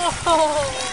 Oh.